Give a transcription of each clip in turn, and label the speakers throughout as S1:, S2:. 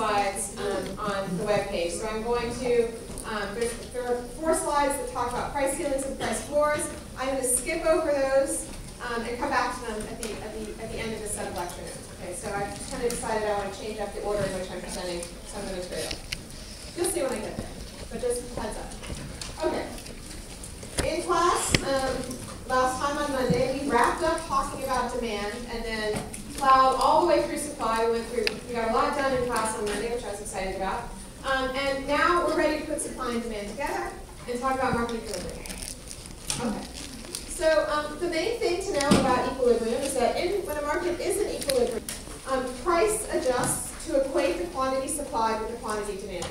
S1: slides um, on the web page. So I'm going to, um, there are four slides that talk about price ceilings and price floors. I'm going to skip over those um, and come back to them at the, at the, at the end of this set of lecture. Okay, so I've kind of decided I want to change up the order in which I'm presenting some of the material. You'll see when I get there, but just heads up. Okay. In class, um, last time on Monday, we wrapped up talking about demand and then all the way through supply. We went through, we got a lot done in class on Monday, which I was excited about. Um, and now we're ready to put supply and demand together and talk about market equilibrium. Okay. So um, the main thing to know about equilibrium is that in, when a market is in equilibrium, um, price adjusts to equate the quantity supplied with the quantity demanded.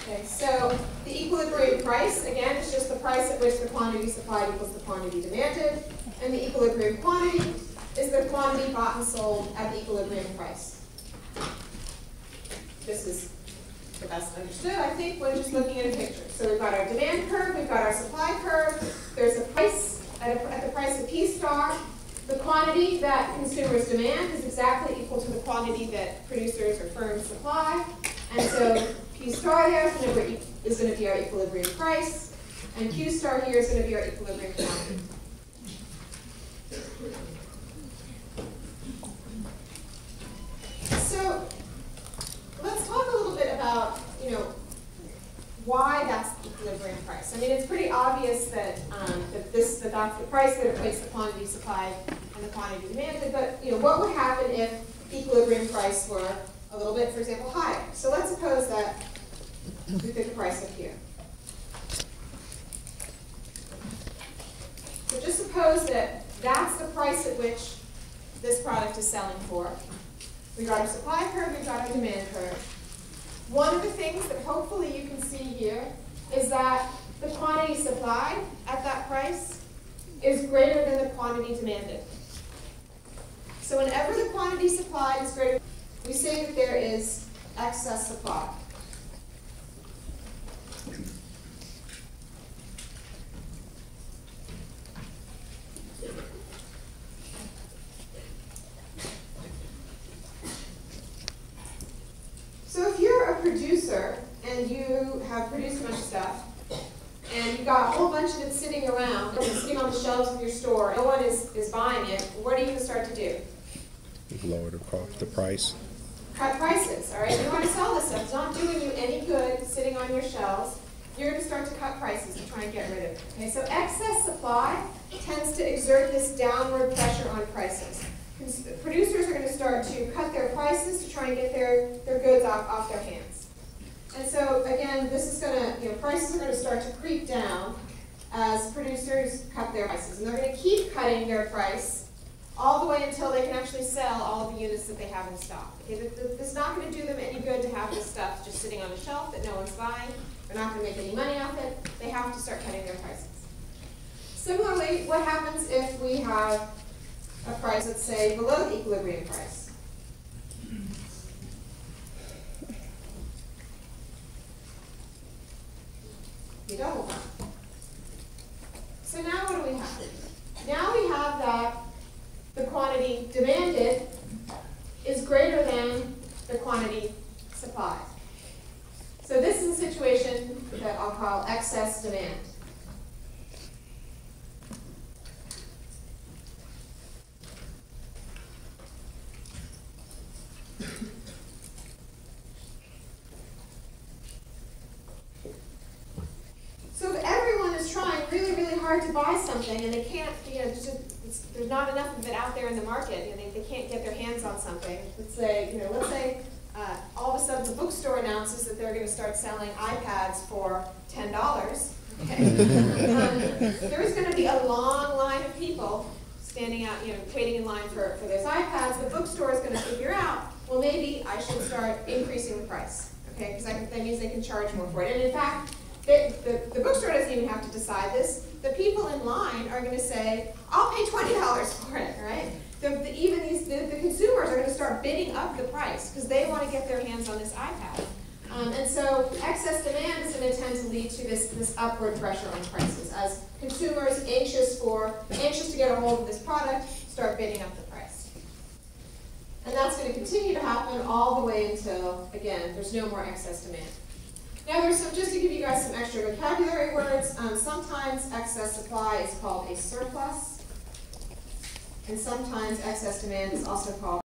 S1: Okay, so the equilibrium price, again, is just the price at which the quantity supplied equals the quantity demanded, and the equilibrium quantity is the quantity bought and sold at the equilibrium price. This is the best understood, I think, when just looking at a picture. So we've got our demand curve, we've got our supply curve, there's a price at, a, at the price of P star. The quantity that consumers demand is exactly equal to the quantity that producers or firms supply. And so P star there is going to be our equilibrium price, and Q star here is going to be our equilibrium quantity. So let's talk a little bit about, you know, why that's the equilibrium price. I mean, it's pretty obvious that, um, that this that that's the price that equates the quantity supplied and the quantity demanded. But you know, what would happen if equilibrium price were a little bit, for example, higher? So let's suppose that we pick a price up here. So just suppose that that's the price at which this product is selling for. We've got our supply curve, we've got our demand curve. One of the things that hopefully you can see here is that the quantity supplied at that price is greater than the quantity demanded. So whenever the quantity supplied is greater, we say that there is excess supply. So if you're a producer and you have produced a bunch of stuff, and you've got a whole bunch of it sitting around, sitting on the shelves of your store, no one is, is buying it, what are you going to start to do?
S2: Lower the cost, the price.
S1: Cut prices, all right? You want to sell this stuff. It's not doing you any good sitting on your shelves. You're going to start to cut prices to try and get rid of it. Okay, so excess supply tends to exert this downward pressure on prices producers are going to start to cut their prices to try and get their, their goods off, off their hands. And so again, this is going to, you know, prices are going to start to creep down as producers cut their prices. And they're going to keep cutting their price all the way until they can actually sell all the units that they have in stock. Okay, it's not going to do them any good to have this stuff just sitting on a shelf that no one's buying. They're not going to make any money off it. They have to start cutting their prices. Similarly, what happens if we have a price, let's say, below the equilibrium price. You double that. So now what do we have? Now we have that the quantity demanded is greater than the quantity supplied. So this is a situation that I'll call excess demand. So if everyone is trying really, really hard to buy something and they can't, you know, just, there's not enough of it out there in the market. Know, they, they can't get their hands on something. Let's say, you know, let's say a the bookstore announces that they're going to start selling iPads for ten dollars. Okay. um, there's going to be a long line of people standing out, you know, waiting in line for, for those iPads. The bookstore is going to figure out, well, maybe I should start increasing the price, okay? Because that means they can charge more for it. And in fact, the, the, the bookstore doesn't even have to decide this the people in line are going to say, I'll pay $20 for it, right? bidding up the price because they want to get their hands on this iPad. Um, and so excess demand is going to tend to lead to this, this upward pressure on prices as consumers anxious for anxious to get a hold of this product start bidding up the price. And that's going to continue to happen all the way until, again, there's no more excess demand. Now there's some, just to give you guys some extra vocabulary words, um, sometimes excess supply is called a surplus, and sometimes excess demand is also called